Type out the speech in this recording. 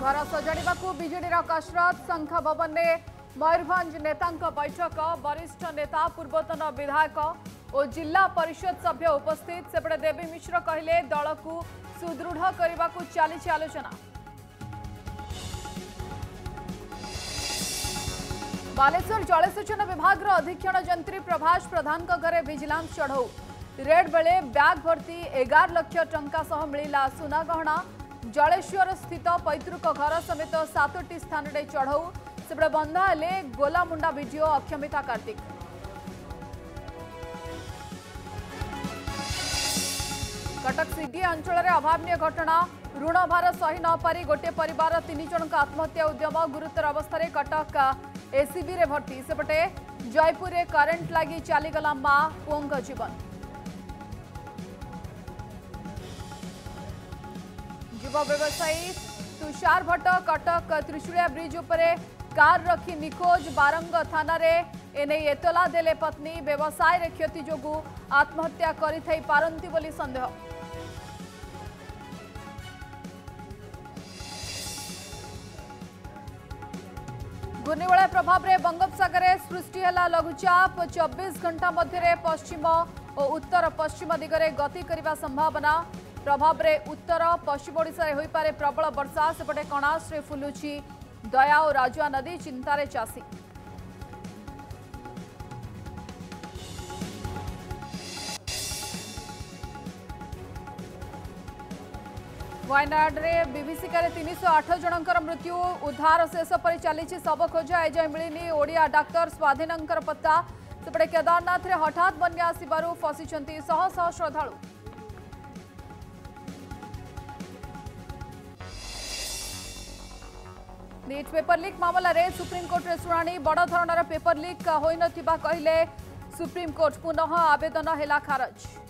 घर सजाड़वाक विजेडर कसरत शंख भवन में मयूरभंज नेता बैठक वरिष्ठ नेता पूर्वतन विधायक और जिला परिषद सभ्य उपस्थित सेपटे देवी मिश्र कहले दल को सुदृढ़ करने को चली आलोचना बालेश्वर जलसेचन विभाग अधीक्षण जंत्री प्रभाष प्रधान घरे विजिलांस चढ़ऊ रेड बेले ब्याग भर्ती एगार लक्ष टंका जलेश्वर स्थित पैतृक घर समेत सातोटी स्थान में चढ़ऊ सेपटे बंधा हेले गोलामुंडा विडीओ अक्षमिता कार्तिक कटक सीडी अंचल अभावन घटना ऋण भार सही नपारी गोटे जन आत्महत्या उद्यम गुरुतर अवस्था कटक एसीबी रे भर्ती सेपटे जयपुर युव व्यवसायी तुषार भट्ट कटक त्रिशूलिया ब्रिज उपरे कार रखी निखोज बारंग थाना रे एने एतला देले पत्नी व्यवसाय क्षति जोगु आत्महत्या बोली संदेह घूर्णिवलय प्रभाव में बंगोपसागर सृष्टि लघुचाप 24 घंटा मध्य पश्चिम और उत्तर पश्चिम दिगरे गति करने संभावना प्रभाव में उत्तर पश्चिम पारे प्रबल वर्षा सेपटे कणाश्रे फुलुची दया और राजुआ नदी चिंतार चाषी वयनाडे विभीषिकार आठ जनकर मृत्यु उद्धार शेष पर चली शव खोज एजाए मिलनी ओडिया डाक्तर स्वाधीन पत्ता सेपटे केदारनाथ में पेपर बन्या आसवर फसी शह शह श्रद्धालु निट पेपर लिक मामलें